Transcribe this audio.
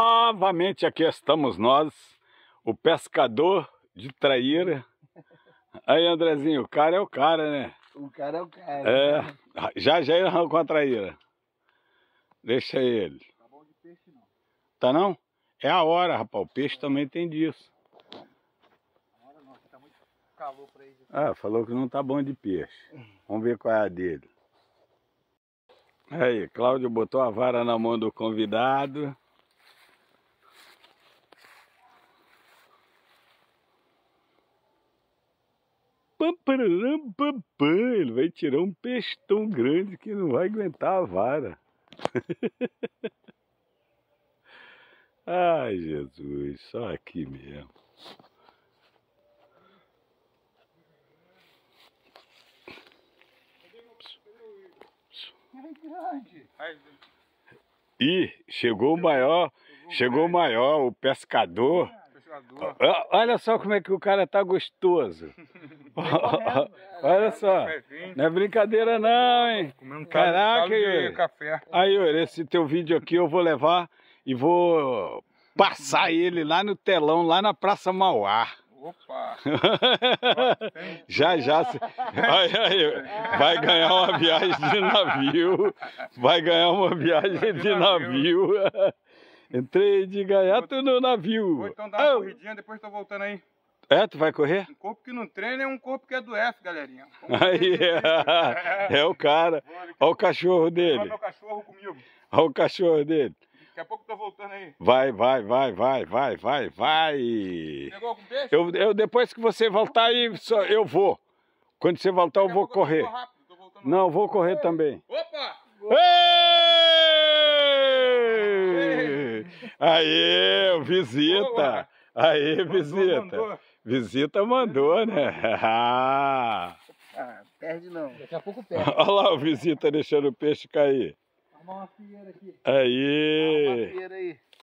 Novamente aqui estamos nós, o pescador de traíra. Aí, Andrezinho, o cara é o cara, né? O cara é o cara. É, já já ele arrancou a traíra. Deixa ele. Tá bom de peixe não. Tá não? É a hora, rapaz. O peixe também tem disso. Agora não, tá muito calor pra isso. Ah, falou que não tá bom de peixe. Vamos ver qual é a dele. Aí, Cláudio botou a vara na mão do convidado. Ele vai tirar um peixe tão grande que não vai aguentar a vara. Ai, Jesus, só aqui mesmo. Ih, chegou o maior, chegou o maior, o pescador. Olha só como é que o cara tá gostoso. Olha só, não é brincadeira não, hein? Comendo Caraca, Yuri. café. Aí, Yuri, esse teu vídeo aqui eu vou levar e vou passar ele lá no telão, lá na Praça Mauá. Opa! Já, já. aí, vai ganhar uma viagem de navio. Vai ganhar uma viagem de navio. Entrei de gaiato no Vou navio. então dar uma corridinha, depois tô voltando aí. É, tu vai correr? Um corpo que não treina é um corpo que adoece, galerinha. Aí, é o cara. Olha o cachorro Olha dele. meu cachorro comigo. Olha o cachorro dele. Daqui a pouco tô voltando aí. Vai, vai, vai, vai, vai, vai, vai. Pegou algum peixe? Eu, eu depois que você voltar aí, só, eu vou. Quando você voltar, eu Daqui vou correr. tô rápido, tô voltando. Não, eu vou correr também. Opa! Ei! Aê, visita! Aê, visita! Visita mandou, né? Ah. Perde não. Daqui a pouco perde. Olha lá o visita deixando o peixe cair. Arrumar uma fieira aqui. Aí! Arruma uma fieira aí.